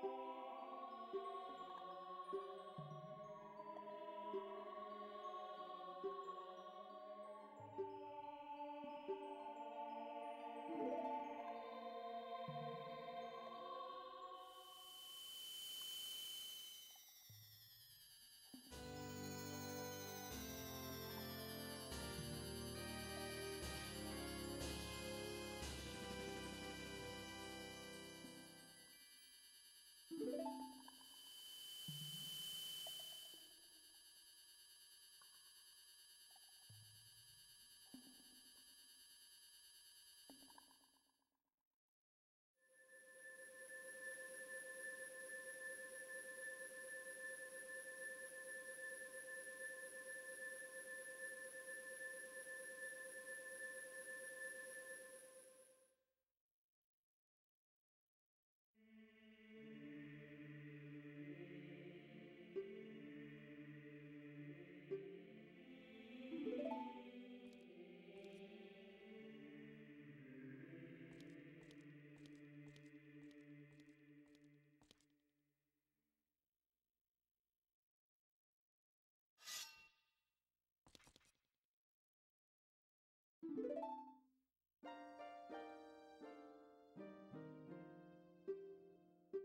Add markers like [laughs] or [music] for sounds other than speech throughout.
thank you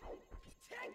tick.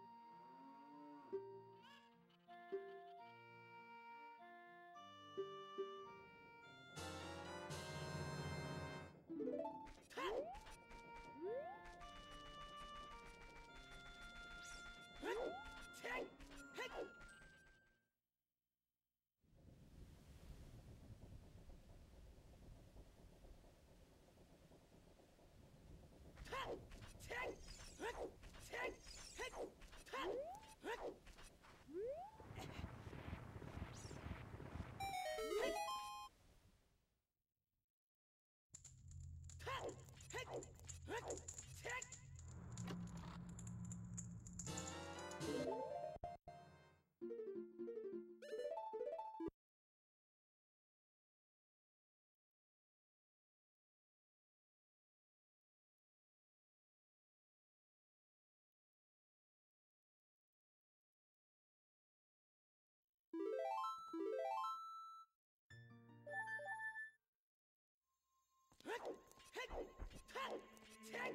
Hey! Hey! Hey! Hey!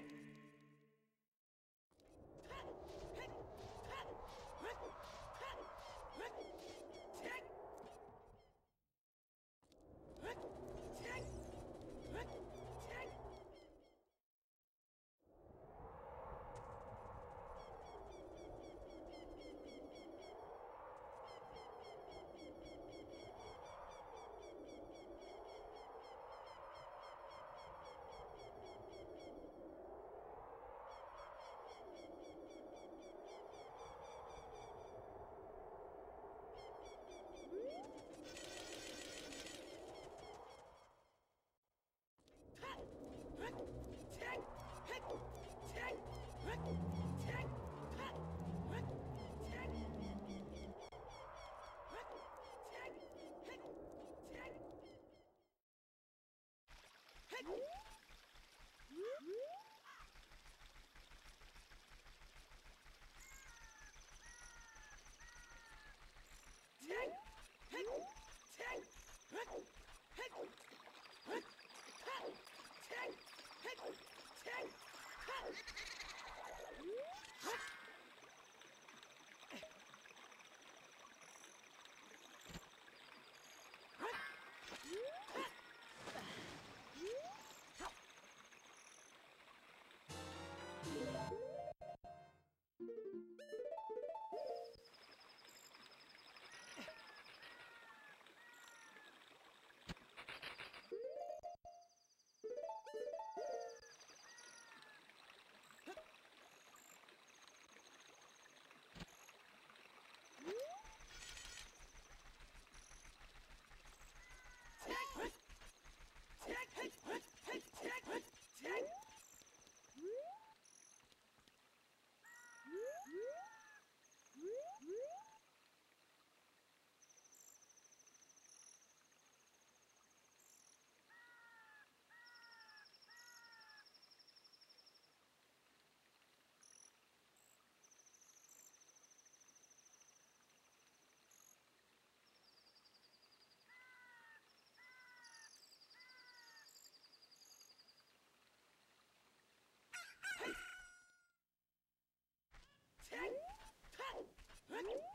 Huh? [laughs]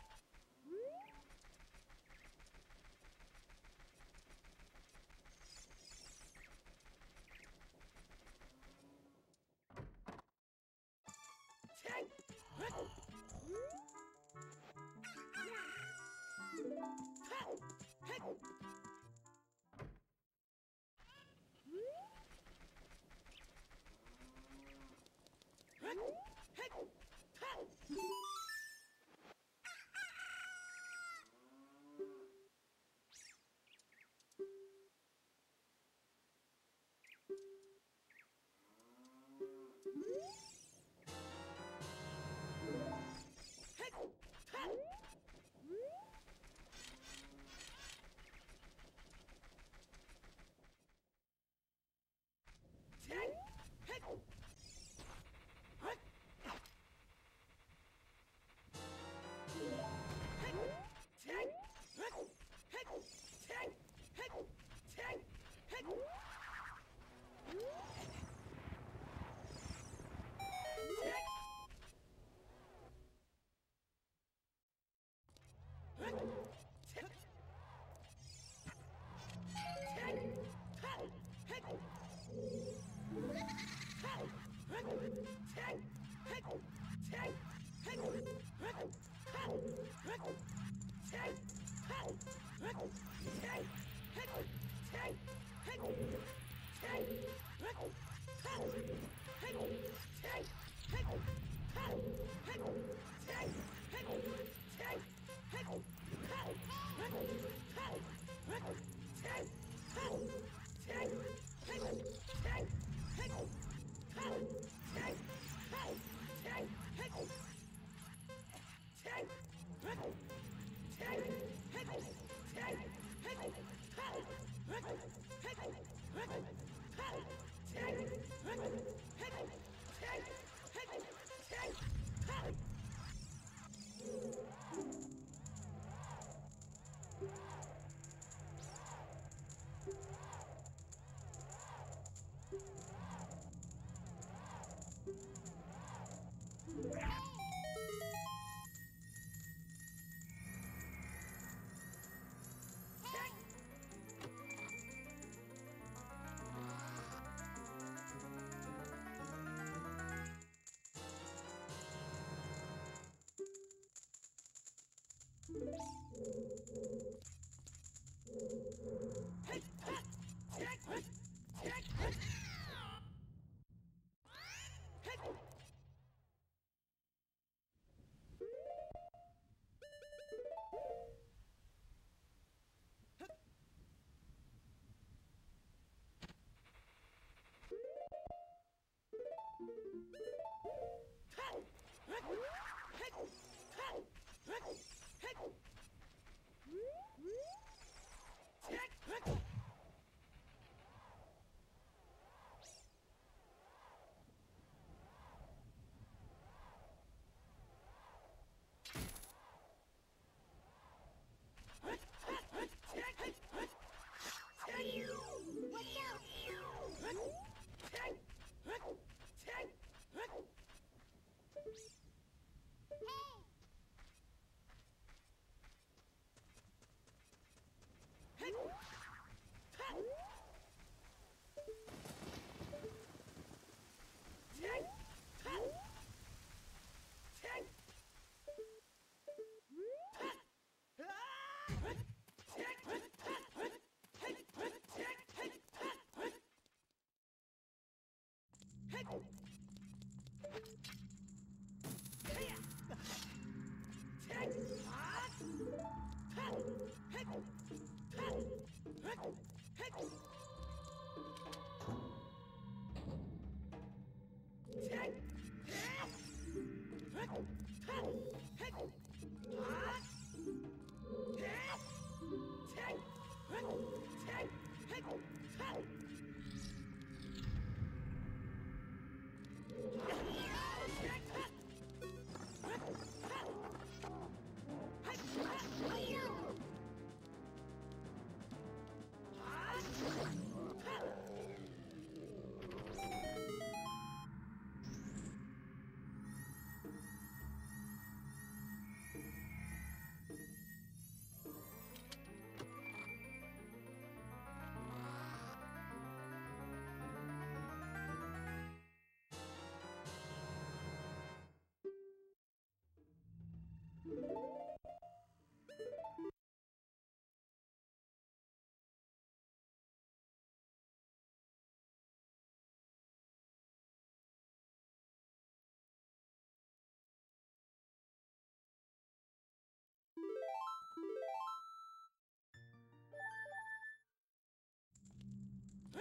Hey!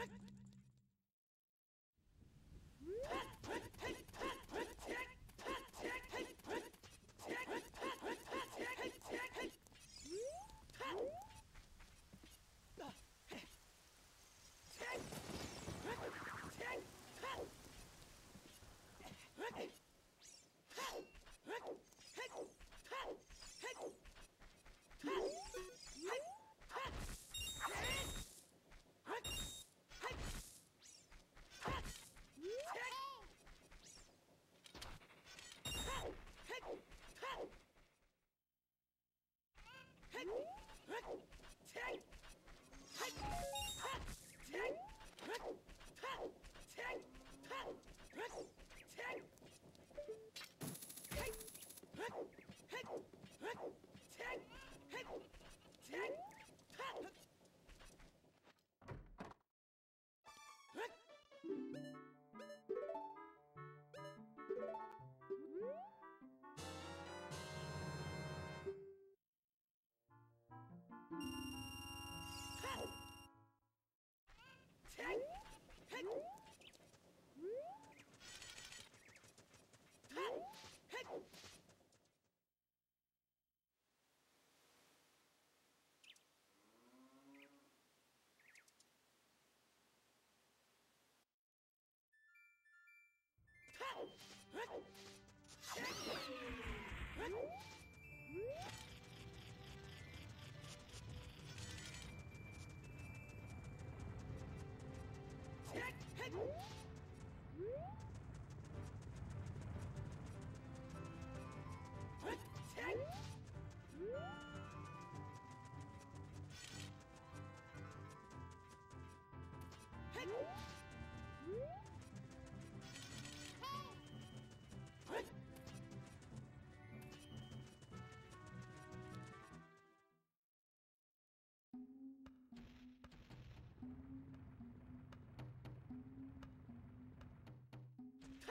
Correct. Huh? Hit! Hit!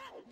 Hit!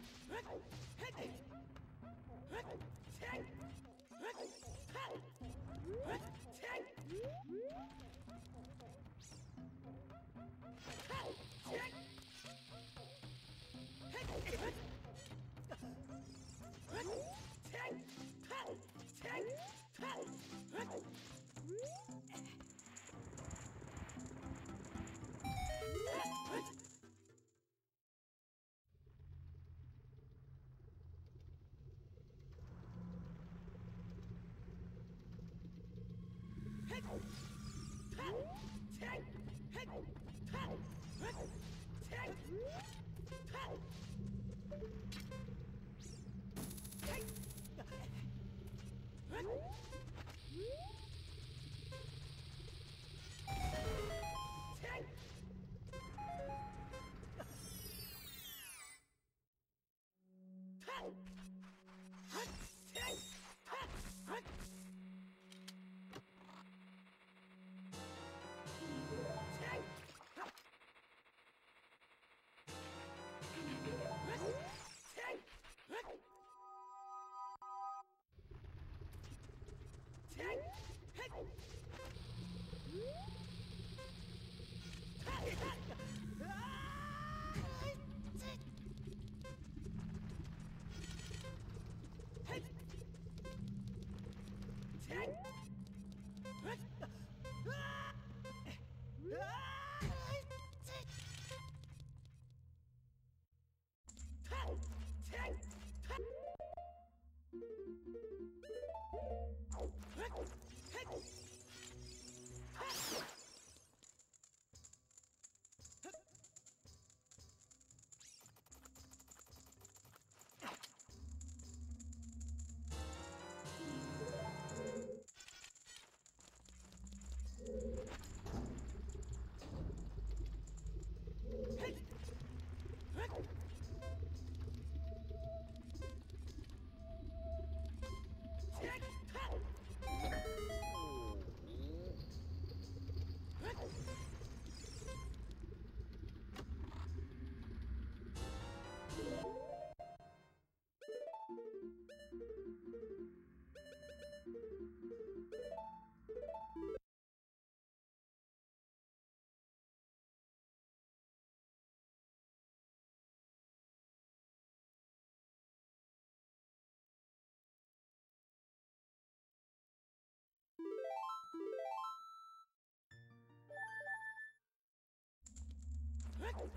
Perfect.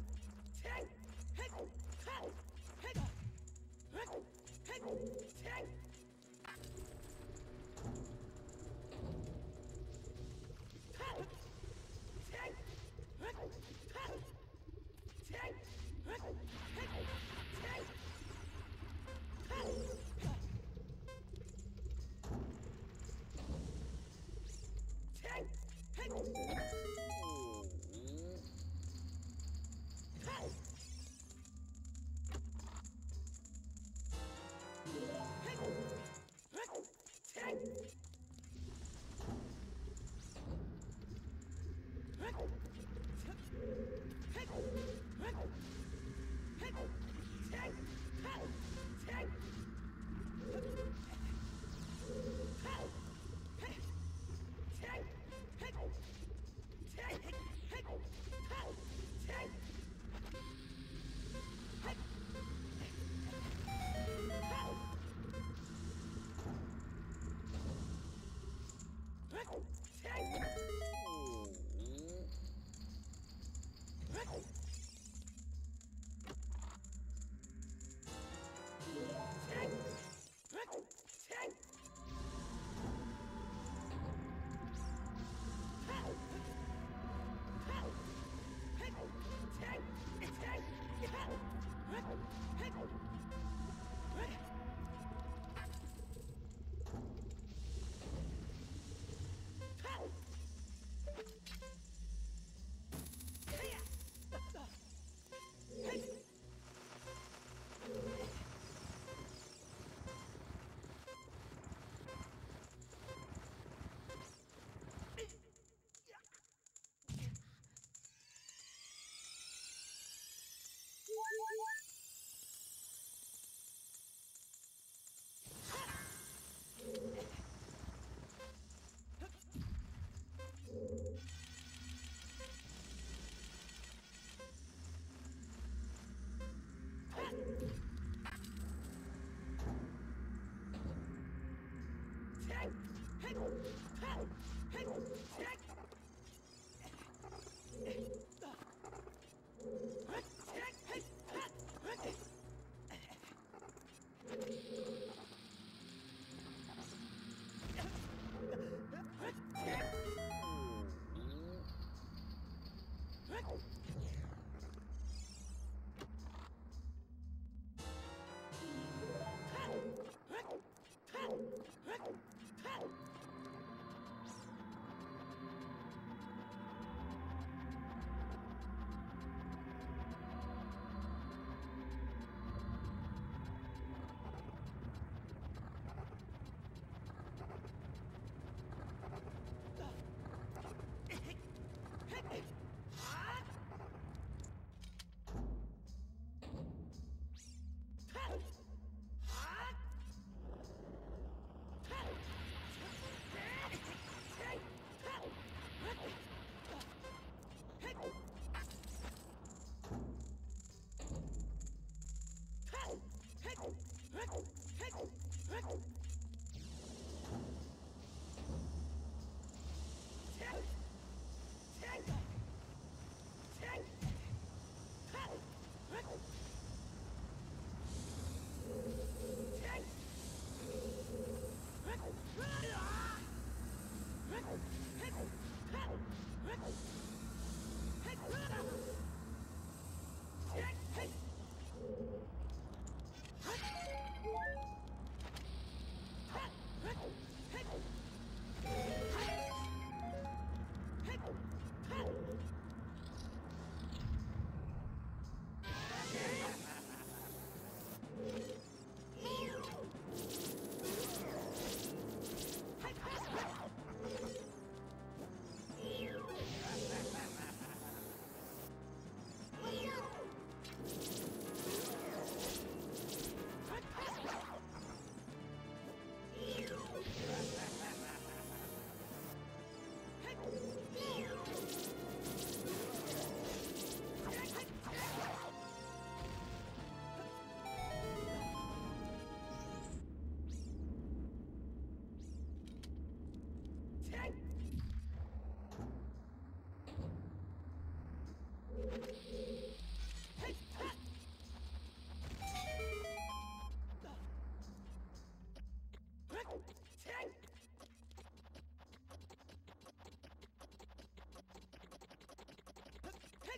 Michael!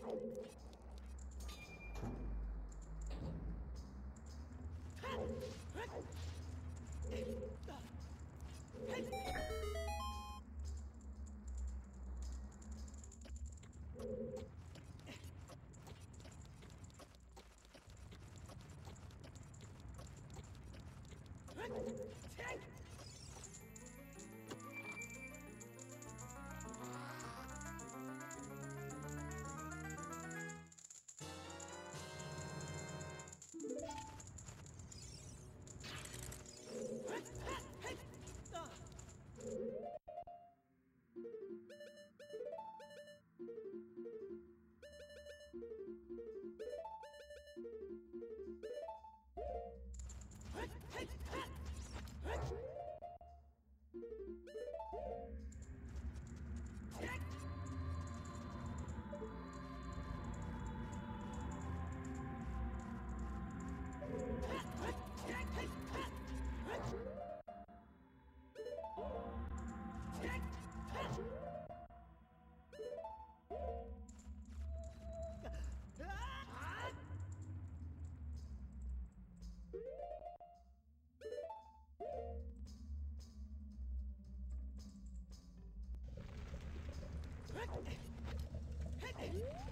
Hey! Bye.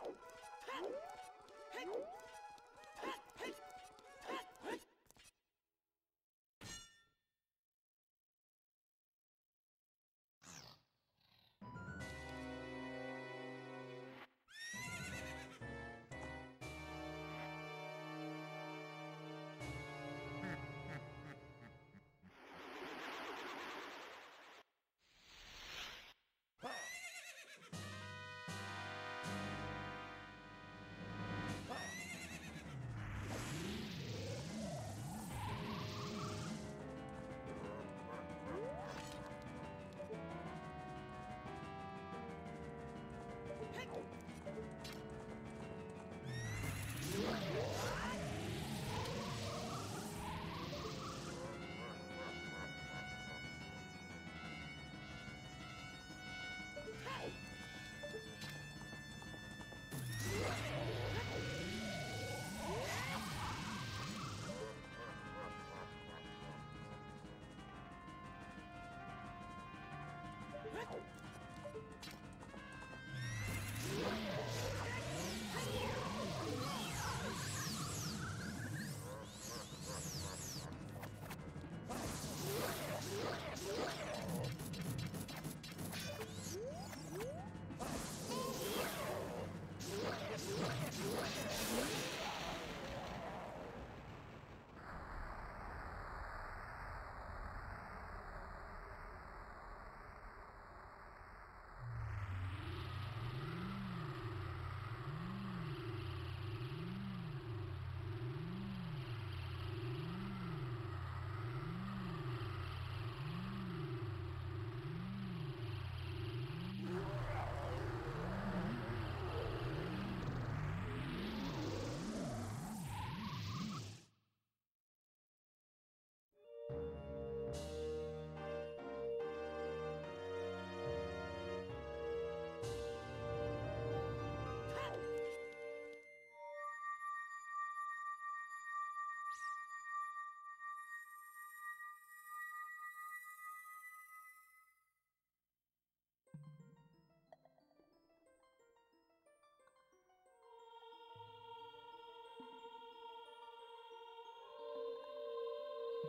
Hey! Ow.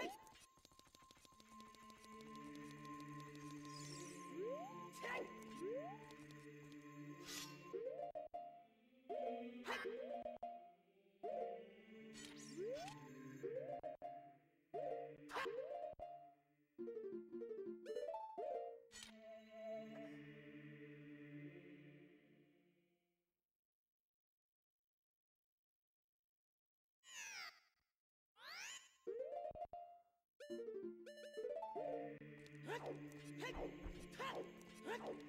Hey! Let's go.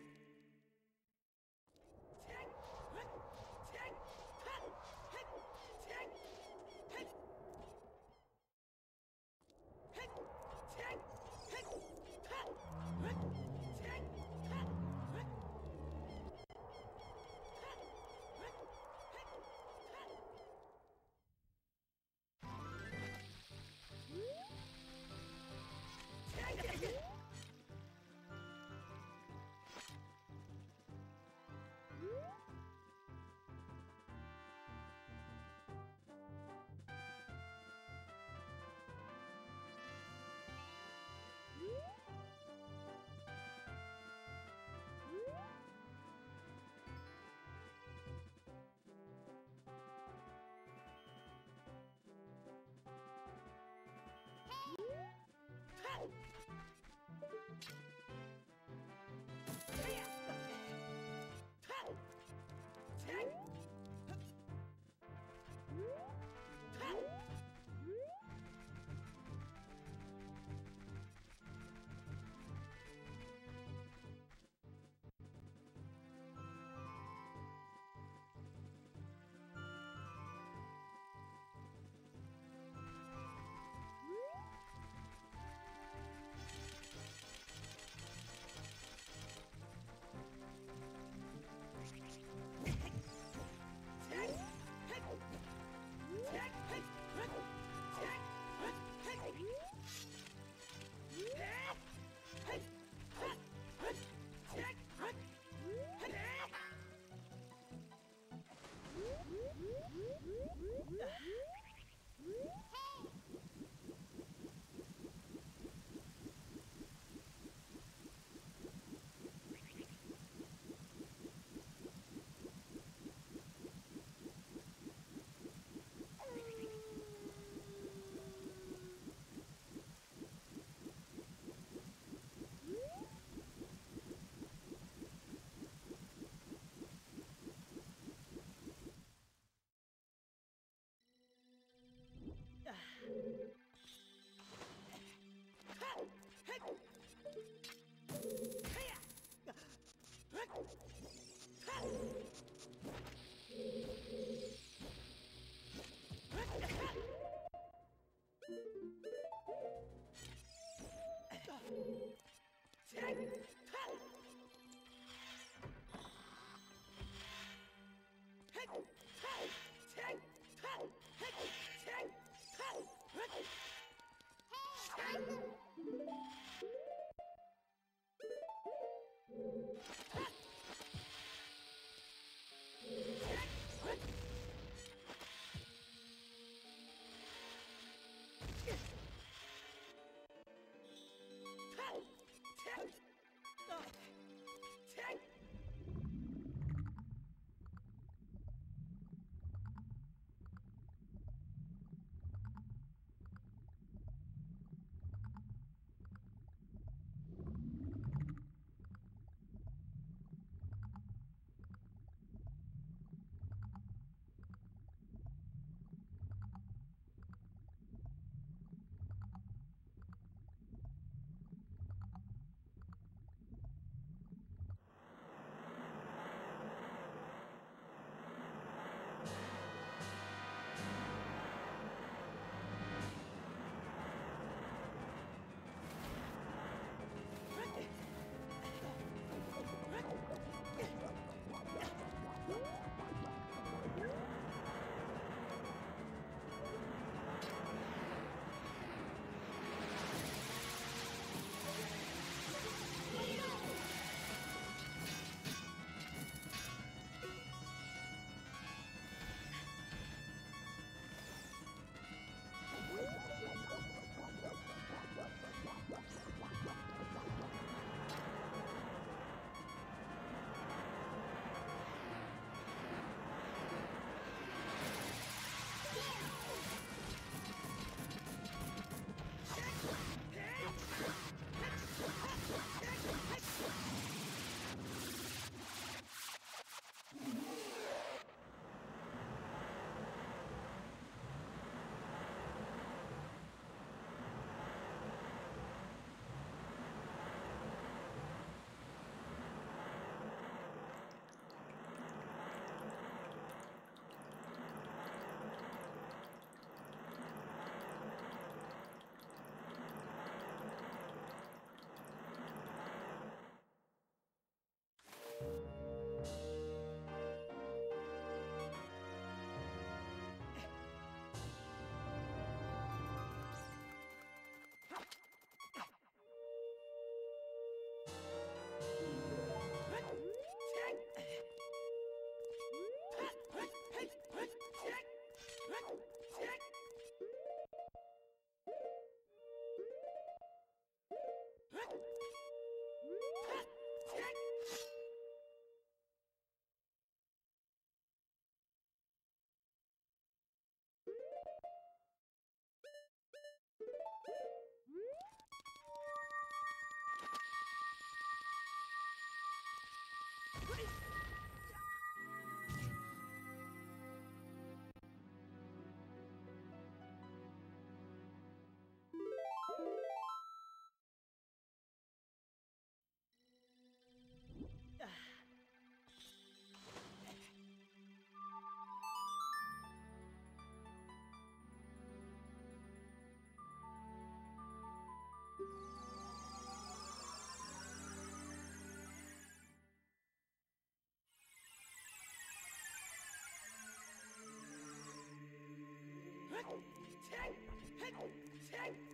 Take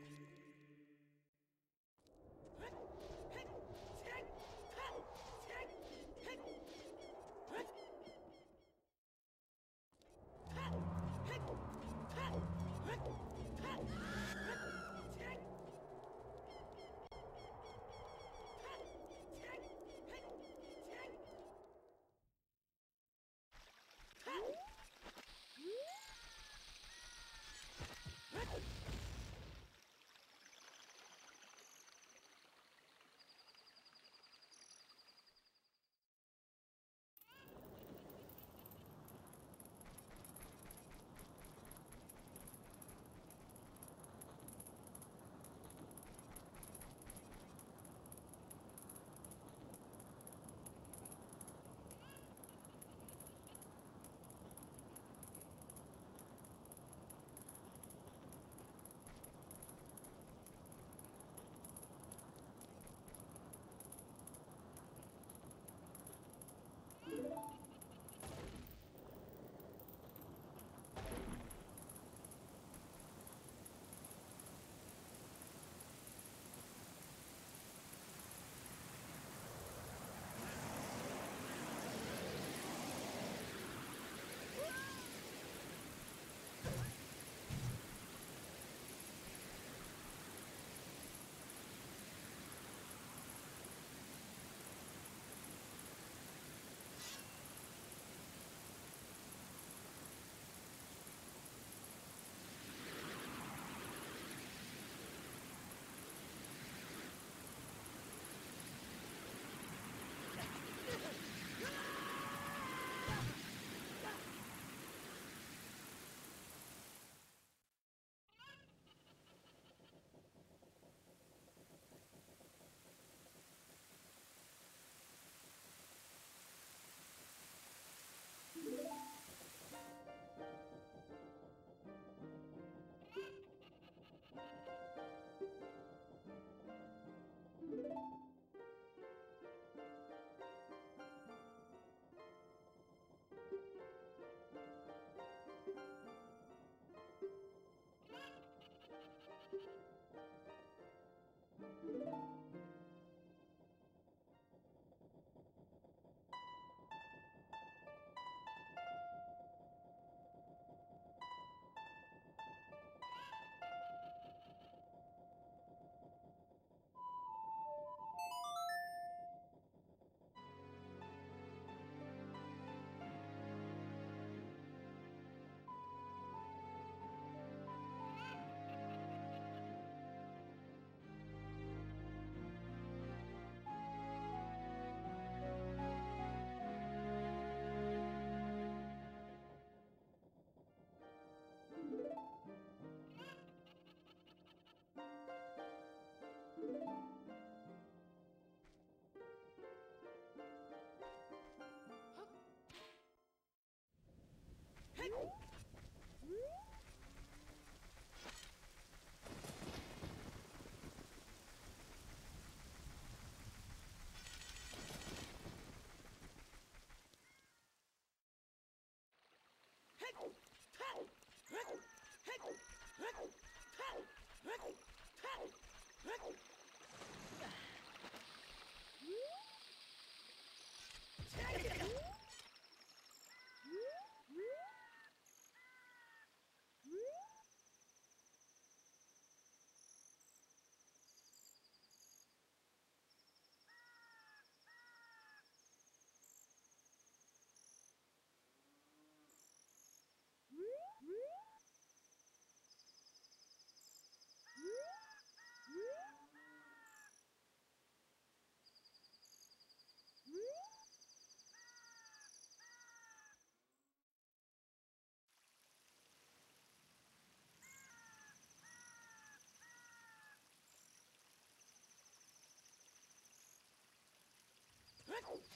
Hey! What?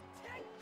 Hey!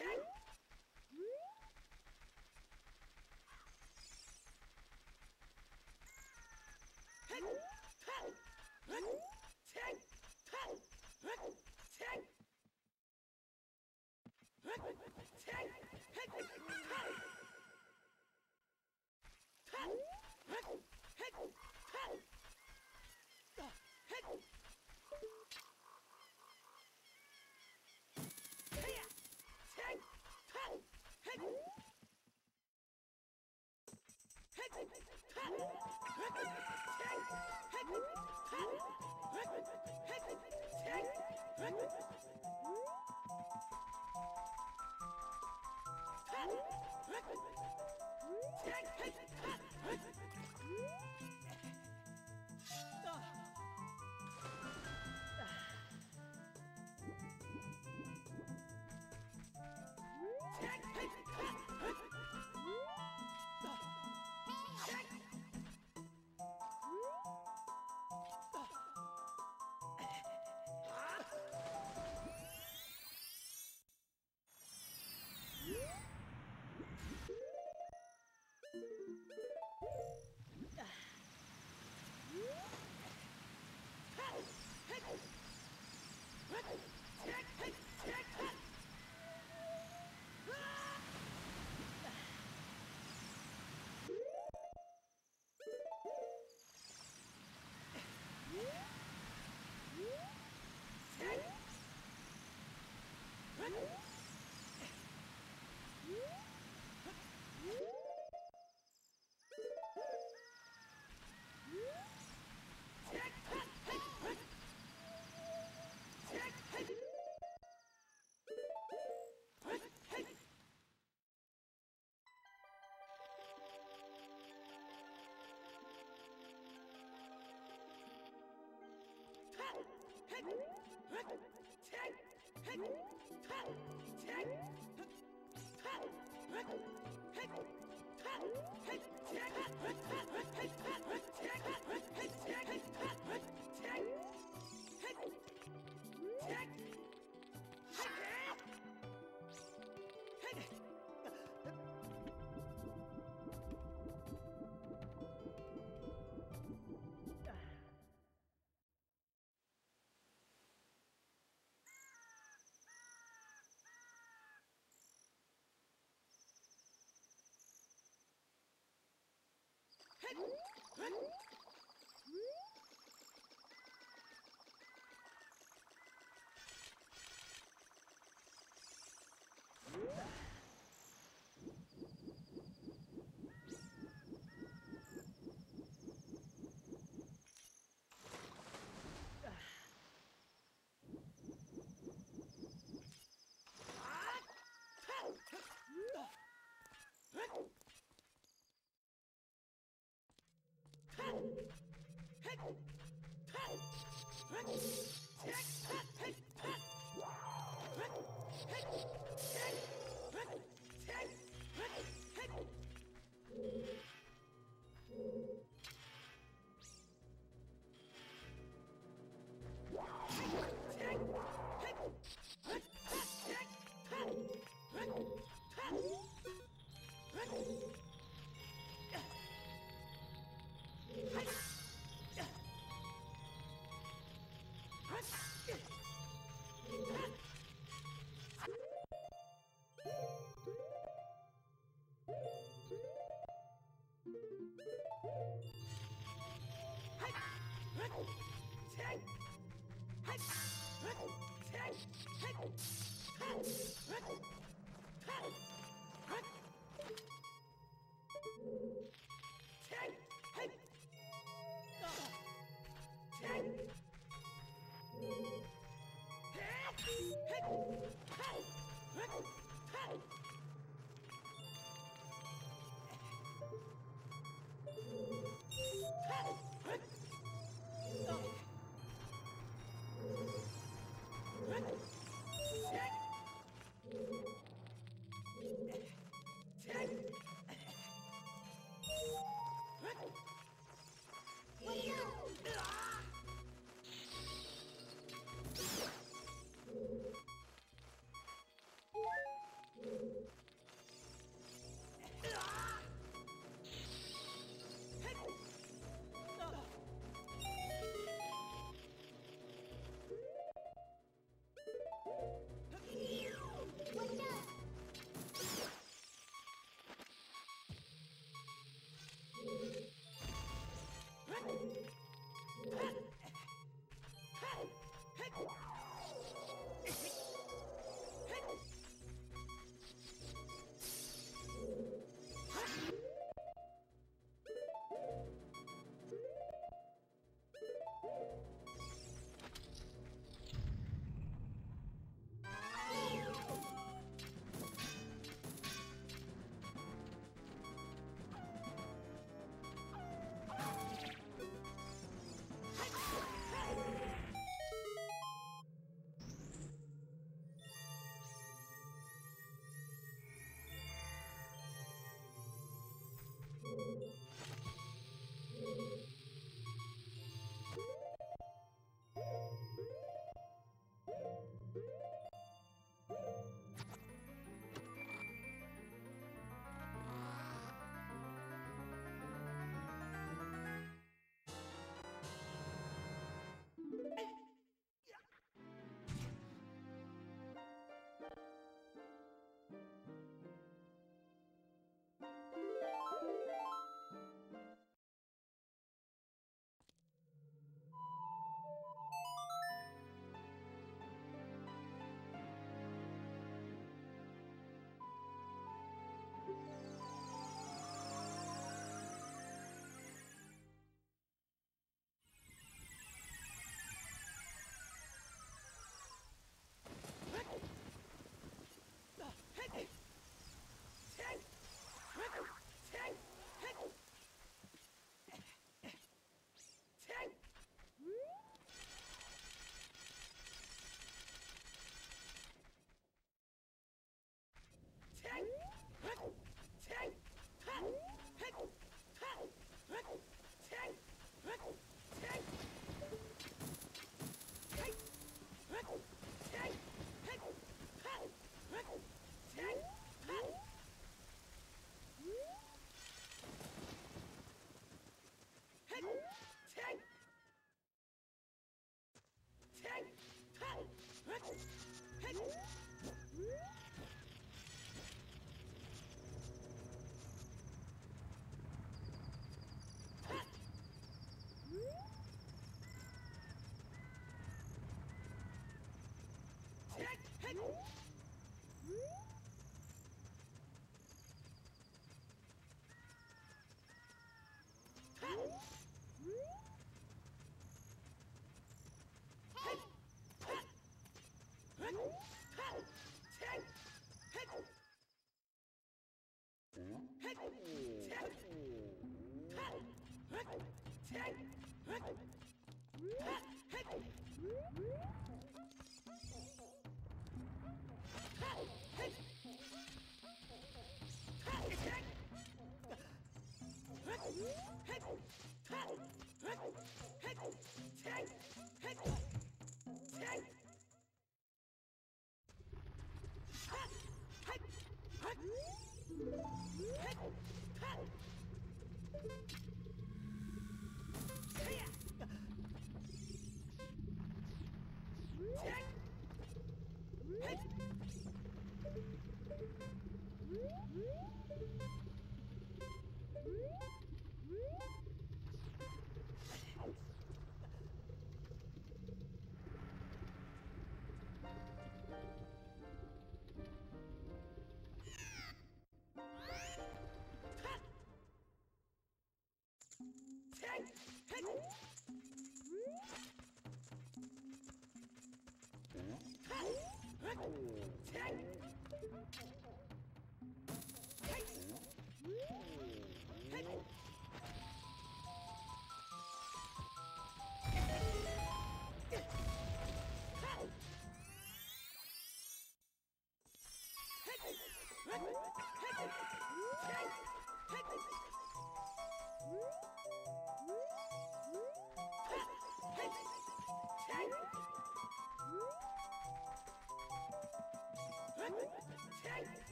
Ten Ah! Hey! Hít, hít. Like, Thank you. Hey!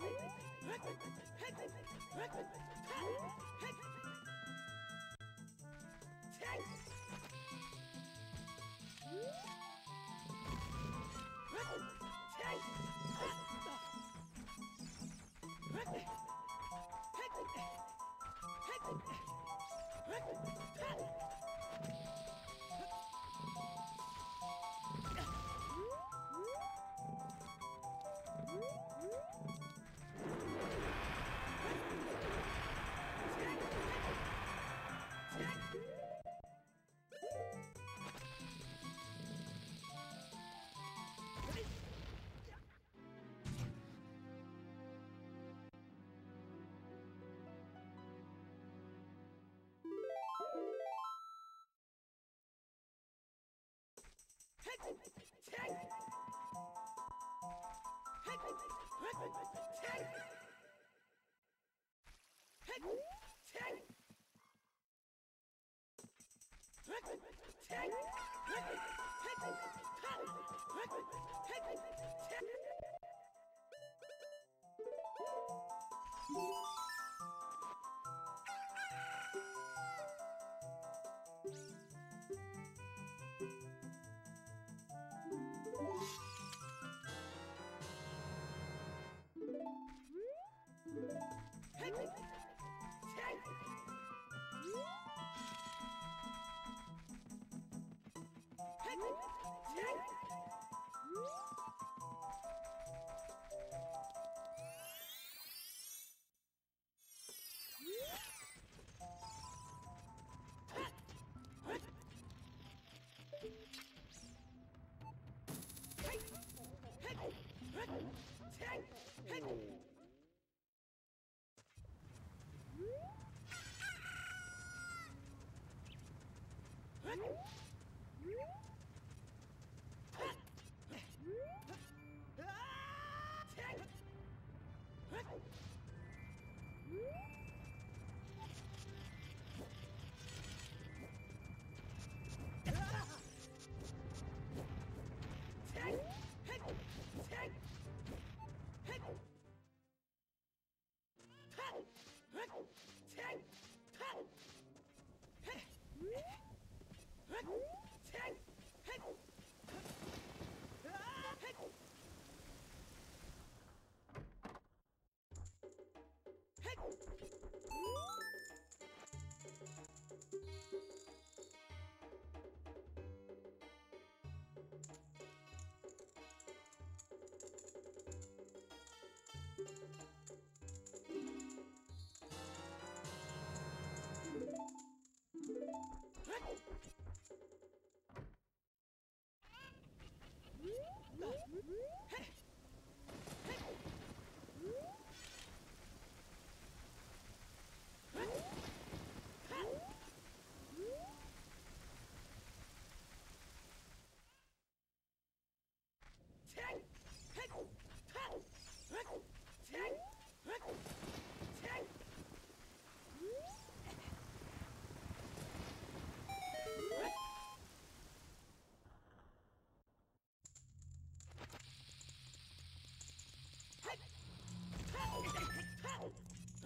Hey! Hey! Yeah. you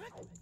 Perfect.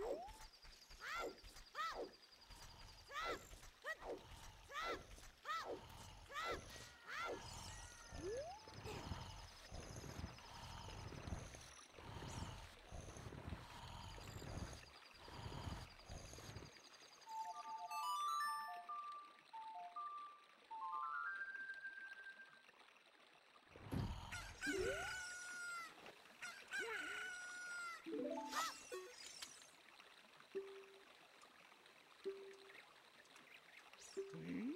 Oh! Thanks.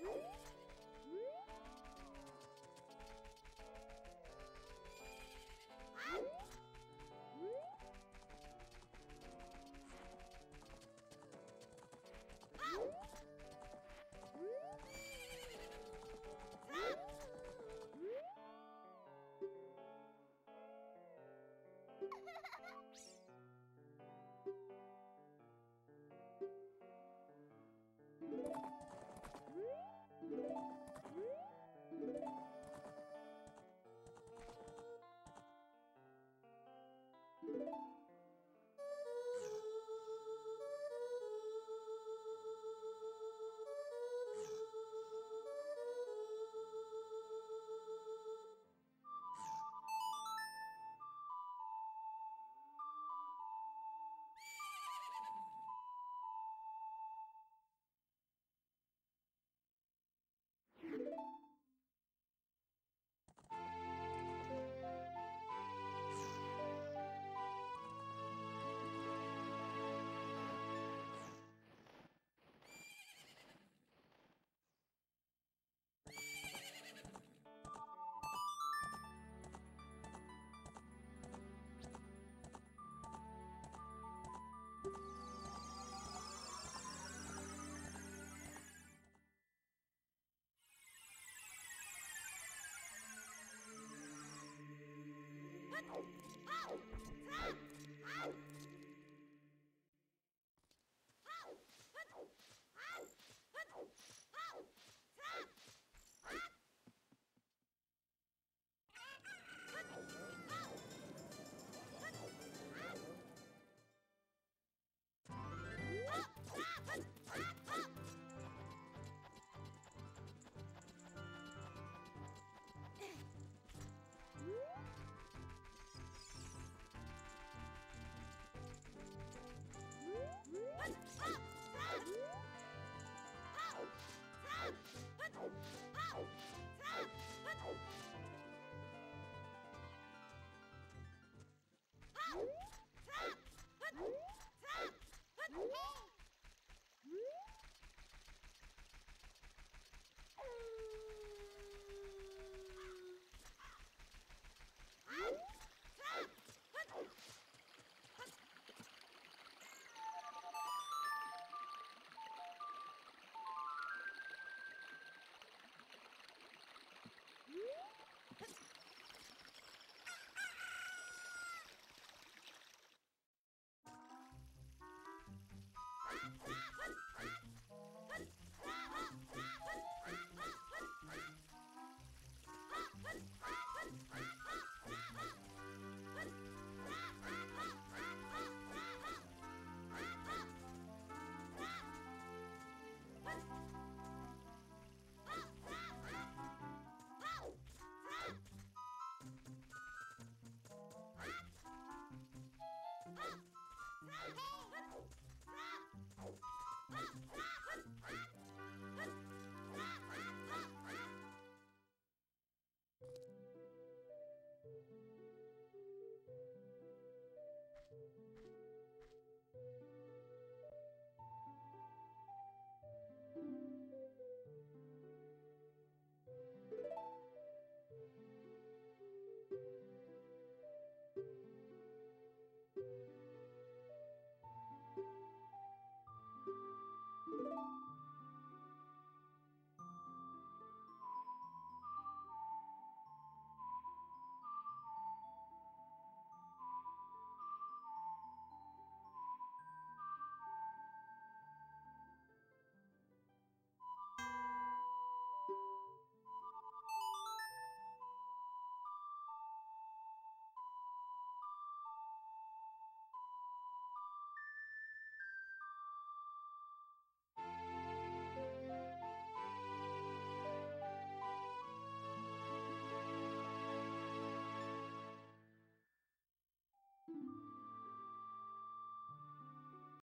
Daddy! Ah!